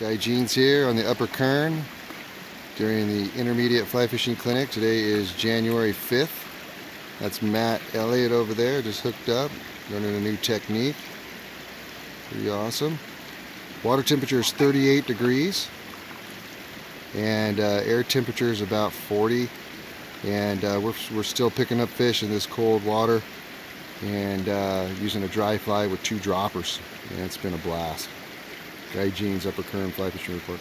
Guy Jeans here on the Upper Kern during the Intermediate Fly Fishing Clinic. Today is January 5th. That's Matt Elliott over there, just hooked up, learning a new technique. Pretty awesome. Water temperature is 38 degrees and uh, air temperature is about 40 and uh, we're, we're still picking up fish in this cold water and uh, using a dry fly with two droppers and it's been a blast. Guy Jeans Upper Kern Fly Fishing Report.